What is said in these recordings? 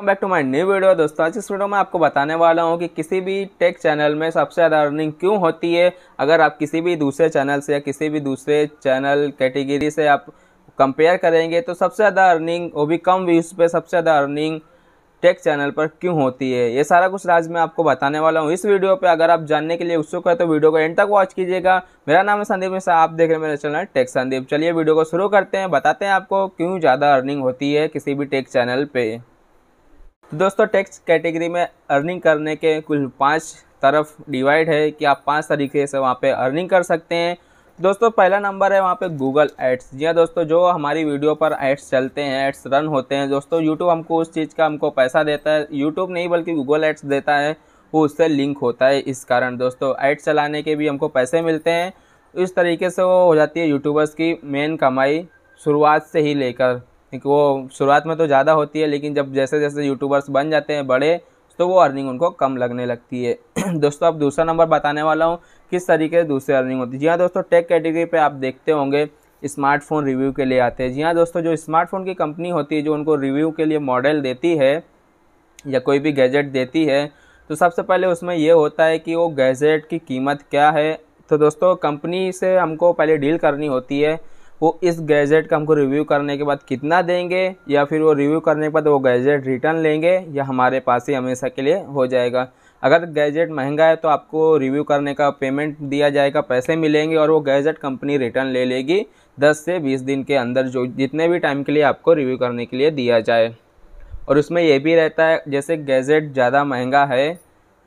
Welcome back to my new video दोस्तों। आज इस वीडियो में आपको बताने वाला हूँ कि किसी भी टेक चैनल में सबसे ज़्यादा अर्निंग क्यों होती है? अगर आप किसी भी दूसरे चैनल से या किसी भी दूसरे चैनल कैटेगरी से आप कंपेयर करेंगे तो सबसे ज़्यादा अर्निंग वो भी कम व्यूज़ पे सबसे ज़्यादा अर्निंग टेक चैनल पर क्यों होती है? ये सारा कुछ राज मैं आपको बताने वाला हूँ। इस वीडियो पे अगर आप जानने के लिए उत्सुक है तो वीडियो को एंड तक वॉच कीजिएगा। मेरा नाम है संदीप मिश्रा, आप देख रहे हैं मेरे चैनल टेक संदीप चलिए वीडियो को शुरू करते हैं, बताते हैं आपको क्यों ज़्यादा अर्निंग होती है किसी भी टेक चैनल पे। तो दोस्तों टेक्स कैटेगरी में अर्निंग करने के कुल पाँच तरफ़ डिवाइड है कि आप पाँच तरीके से वहाँ पे अर्निंग कर सकते हैं। दोस्तों, पहला नंबर है वहाँ पे गूगल एड्स जी हाँ दोस्तों, जो हमारी वीडियो पर एड्स चलते हैं एड्स रन होते हैं, दोस्तों यूट्यूब हमको उस चीज़ का हमको पैसा देता है। यूट्यूब नहीं, बल्कि गूगल एड्स देता है, वो उससे लिंक होता है इस कारण। दोस्तों एड्स चलाने के भी हमको पैसे मिलते हैं। इस तरीके से वो हो जाती है यूट्यूबर्स की मेन कमाई शुरुआत से ही लेकर। वो शुरुआत में तो ज़्यादा होती है, लेकिन जब जैसे जैसे यूट्यूबर्स बन जाते हैं बड़े तो वो अर्निंग उनको कम लगने लगती है। दोस्तों, अब दूसरा नंबर बताने वाला हूँ, किस तरीके से दूसरी अर्निंग होती है। जी हाँ दोस्तों टेक कैटेगरी पे आप देखते होंगे स्मार्टफ़ोन रिव्यू के लिए आते हैं। जी हाँ दोस्तों, जो स्मार्टफ़ोन की कंपनी होती है, जो उनको रिव्यू के लिए मॉडल देती है, या कोई भी गैजेट देती है तो सबसे पहले उसमें ये होता है कि वो गैजेट की कीमत क्या है। तो दोस्तों कंपनी से हमको पहले डील करनी होती है वो इस गैजेट का हमको रिव्यू करने के बाद कितना देंगे, या फिर वो रिव्यू करने के बाद वो गैजेट रिटर्न लेंगे, या हमारे पास ही हमेशा के लिए हो जाएगा। अगर गैजेट महँगा है तो आपको रिव्यू करने का पेमेंट दिया जाएगा, पैसे मिलेंगे और वो गैजेट कंपनी रिटर्न ले लेगी 10 से 20 दिन के अंदर, जो जितने भी टाइम के लिए आपको रिव्यू करने के लिए दिया जाए। और उसमें ये भी रहता है, जैसे गैजेट ज़्यादा महँगा है,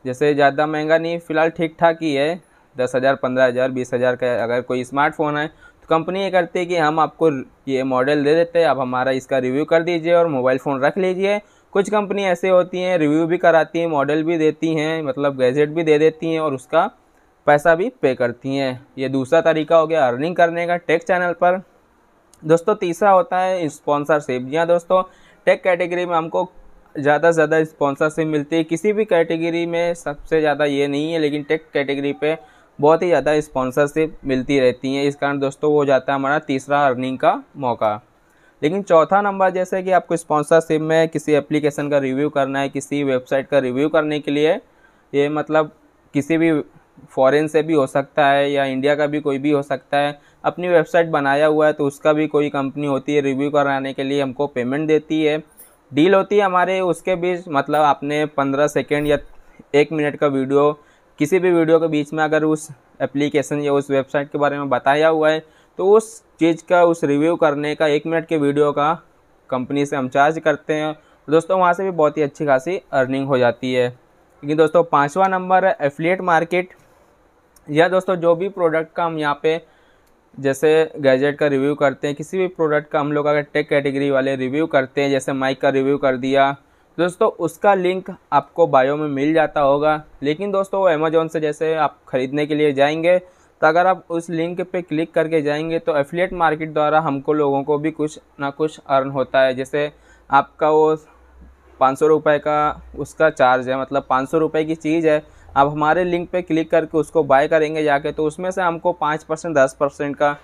जैसे ज़्यादा महँगा नहीं, फ़िलहाल ठीक ठाक ही है, दस हज़ार, पंद्रह हज़ार, बीस हज़ार का अगर कोई स्मार्टफ़ोन है तो कंपनी ये करती है कि हम आपको ये मॉडल दे देते हैं, आप हमारा इसका रिव्यू कर दीजिए और मोबाइल फ़ोन रख लीजिए। कुछ कंपनी ऐसे होती हैं रिव्यू भी कराती हैं मॉडल भी देती हैं मतलब गैजेट भी दे देती हैं और उसका पैसा भी पे करती हैं। ये दूसरा तरीका हो गया अर्निंग करने का टेक चैनल पर। दोस्तों, तीसरा होता है स्पॉन्सरशिप जी हाँ दोस्तों टेक कैटेगरी में हमको ज़्यादा से ज़्यादा स्पॉन्सरशिप मिलती है। किसी भी कैटेगरी में सबसे ज़्यादा ये नहीं है, लेकिन टेक कैटेगरी पे बहुत ही ज़्यादा स्पॉन्सरशिप मिलती रहती हैं। इस कारण दोस्तों वो जाता है हमारा तीसरा अर्निंग का मौका। लेकिन चौथा नंबर, जैसे कि आपको स्पॉन्सरशिप में किसी एप्लीकेशन का रिव्यू करना है, किसी वेबसाइट का रिव्यू करने के लिए, ये मतलब किसी भी फॉरेन से भी हो सकता है या इंडिया का भी कोई भी हो सकता है, अपनी वेबसाइट बनाया हुआ है तो उसका भी कोई कंपनी होती है रिव्यू कराने के लिए हमको पेमेंट देती है। डील होती है हमारे, उसके बीच मतलब आपने पंद्रह सेकेंड या एक मिनट का वीडियो किसी भी वीडियो के बीच में अगर उस एप्लीकेशन या उस वेबसाइट के बारे में बताया हुआ है तो उस चीज़ का, उस रिव्यू करने का एक मिनट के वीडियो का कंपनी से हम चार्ज करते हैं। दोस्तों, वहाँ से भी बहुत ही अच्छी खासी अर्निंग हो जाती है। लेकिन दोस्तों, पाँचवा नंबर है एफिलिएट मार्केट या दोस्तों, जो भी प्रोडक्ट का हम यहाँ पे जैसे गैजेट का रिव्यू करते हैं, किसी भी प्रोडक्ट का हम लोग अगर टेक कैटेगरी वाले रिव्यू करते हैं, जैसे माइक का रिव्यू कर दिया दोस्तों, उसका लिंक आपको बायो में मिल जाता होगा। लेकिन दोस्तों, वो अमेजोन से जैसे आप ख़रीदने के लिए जाएँगे तो अगर आप उस लिंक पे क्लिक करके जाएँगे तो एफिलिएट मार्केट द्वारा हमको लोगों को भी कुछ ना कुछ अर्न होता है। जैसे आपका वो पाँच सौ रुपये का उसका चार्ज है मतलब पाँच सौ रुपये की चीज़ है। आप हमारे लिंक पे क्लिक करके उसको बाय करेंगे जाके तो उसमें से हमको पाँच परसेंट, दस परसेंट का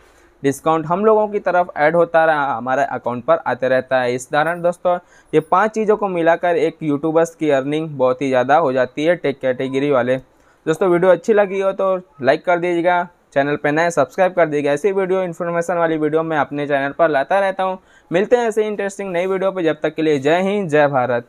डिस्काउंट हम लोगों की तरफ़ ऐड होता रहा, हमारे अकाउंट पर आते रहता है। इस कारण दोस्तों, ये पाँच चीज़ों को मिलाकर एक यूट्यूबर्स की अर्निंग बहुत ही ज़्यादा हो जाती है टेक कैटेगरी वाले। दोस्तों, वीडियो अच्छी लगी हो तो लाइक कर दीजिएगा चैनल पर नए सब्सक्राइब कर दीजिएगा। ऐसी वीडियो इन्फॉर्मेशन वाली वीडियो मैं अपने चैनल पर लाता रहता हूँ। मिलते हैं ऐसे इंटरेस्टिंग नई वीडियो पर जब तक के लिए जय हिंद, जय भारत।